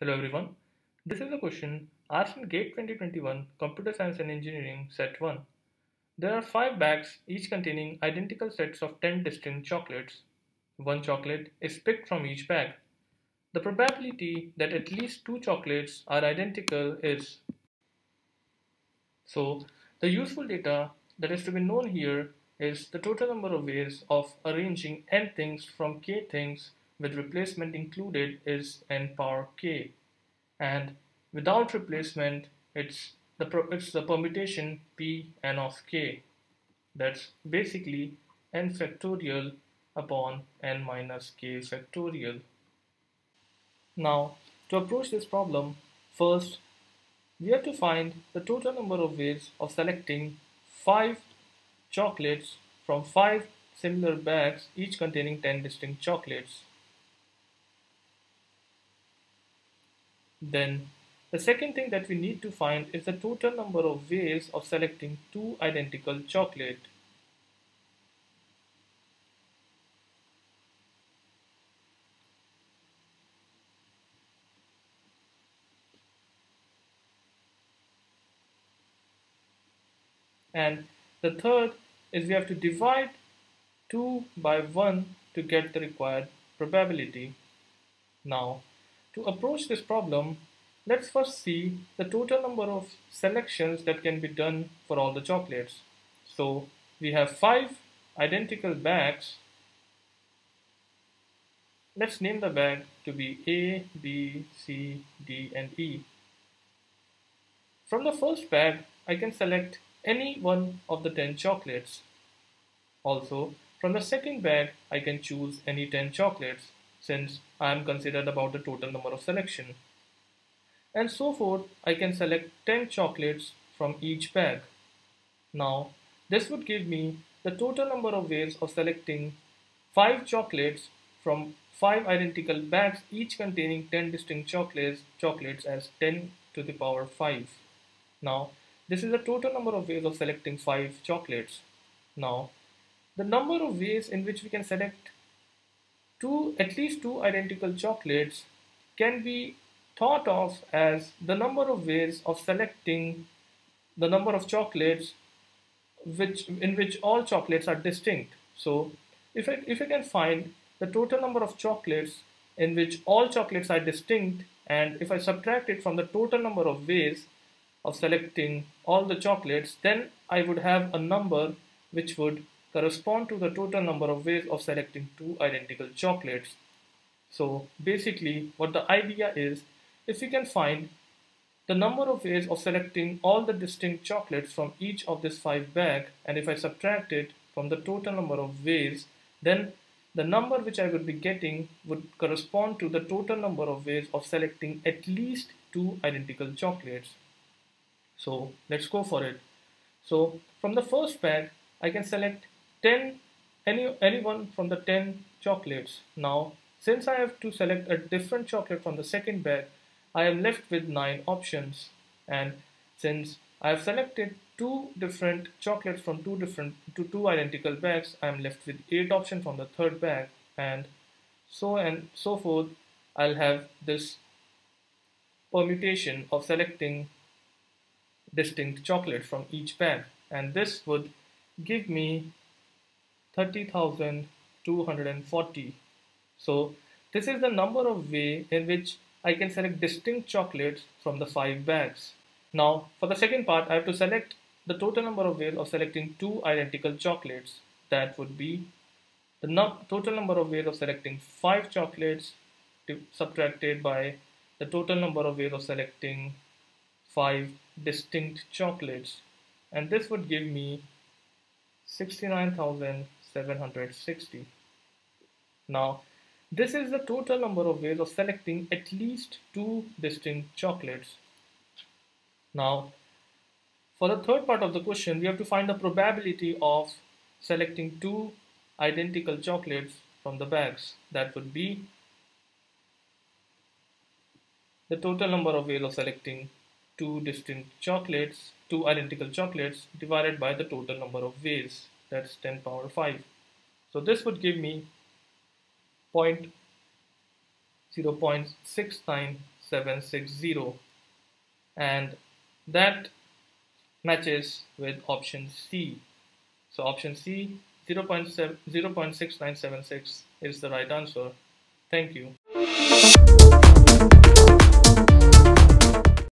Hello everyone. This is a question asked in GATE 2021 Computer Science and Engineering Set 1. There are 5 bags each containing identical sets of 10 distinct chocolates. One chocolate is picked from each bag. The probability that at least 2 chocolates are identical is So the useful data that is to be known here is the total number of ways of arranging n things from k things with replacement included is n power k. And without replacement it's the it's the permutation p n of k. That's basically n factorial upon n minus k factorial. Now to approach this problem first we have to find the total number of ways of selecting five chocolates from five similar bags each containing 10 distinct chocolates Then the second thing that we need to find is the total number of ways of selecting two identical chocolate. And the third is we have to divide 2 by 1 to get the required probability. Now, to approach this problem, let's first see the total number of selections that can be done for all the chocolates. So we have five identical bags. Let's name the bag to be A, B, C, D and E. From the first bag, I can select any one of the 10 chocolates. Also, from the second bag, I can choose any 10 chocolates since I am considered about the total number of selection. And so forth, I can select 10 chocolates from each bag. Now, this would give me the total number of ways of selecting 5 chocolates from 5 identical bags each containing 10 distinct chocolates, chocolates as 10 to the power 5. Now, this is the total number of ways of selecting 5 chocolates. Now, the number of ways in which we can select two, at least two identical chocolates can be thought of as the number of ways of selecting the number of chocolates which in which all chocolates are distinct. So if I, if I can find the total number of chocolates in which all chocolates are distinct and if I subtract it from the total number of ways of selecting all the chocolates then I would have a number which would correspond to the total number of ways of selecting two identical chocolates. So basically what the idea is, if we can find the number of ways of selecting all the distinct chocolates from each of these five bag and if I subtract it from the total number of ways, then the number which I would be getting would correspond to the total number of ways of selecting at least two identical chocolates. So let's go for it. So from the first bag, I can select 10 any anyone from the 10 chocolates. Now since I have to select a different chocolate from the second bag I am left with 9 options. And since I have selected two different chocolates from two different to two identical bags I am left with 8 options from the third bag and so and so forth I'll have this permutation of selecting distinct chocolates from each bag and this would give me 30,240. So this is the number of way in which I can select distinct chocolates from the five bags. Now for the second part I have to select the total number of ways of selecting two identical chocolates. That would be the total number of ways of selecting five chocolates subtracted by the total number of ways of selecting five distinct chocolates and this would give me 69,000 760. Now, this is the total number of ways of selecting at least two distinct chocolates. Now, for the third part of the question, we have to find the probability of selecting two identical chocolates from the bags. That would be the total number of ways of selecting two distinct chocolates, two identical chocolates divided by the total number of ways. That's 10 power 5. So this would give me point 0 0.69760 and that matches with option C. So option C 0 0.6976 is the right answer. Thank you.